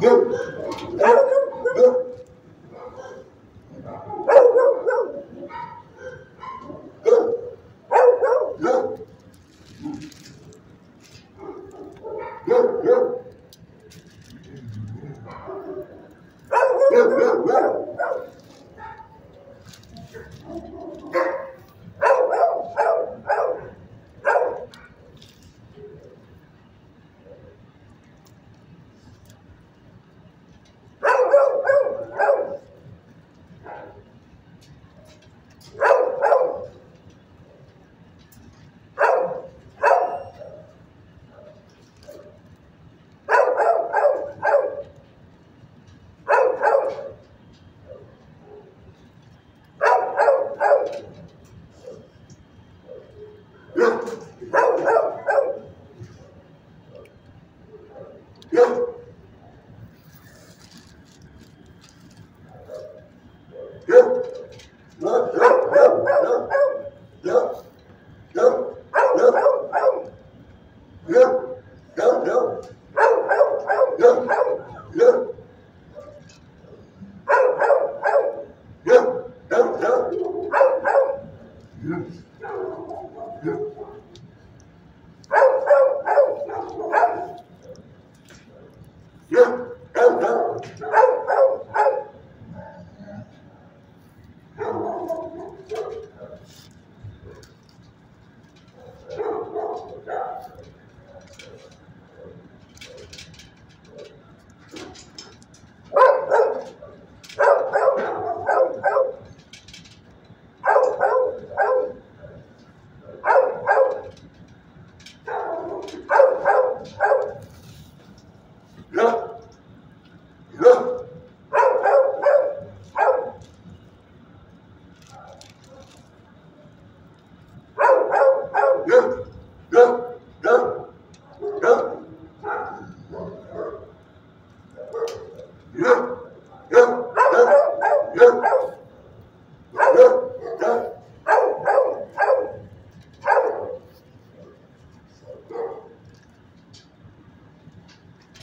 déet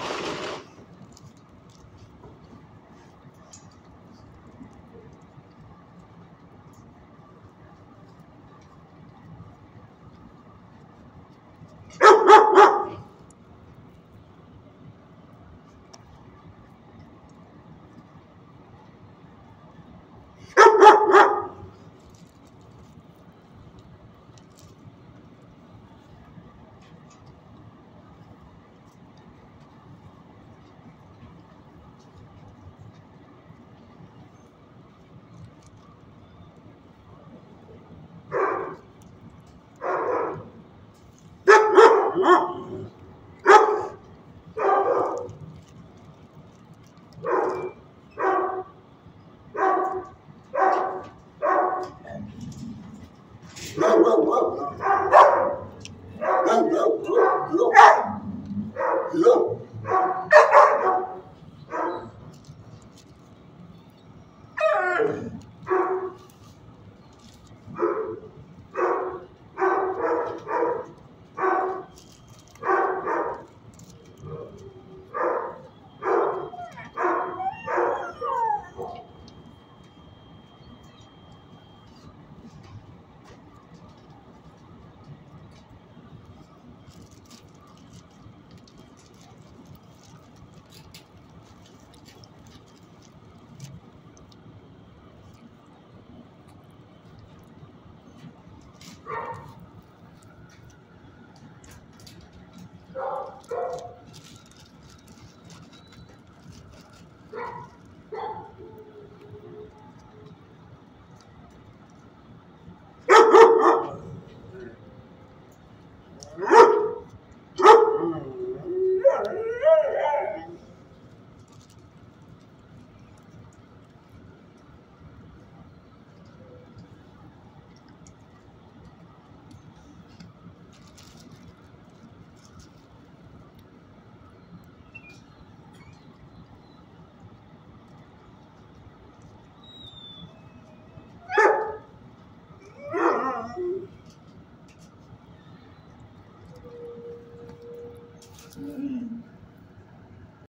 Mm.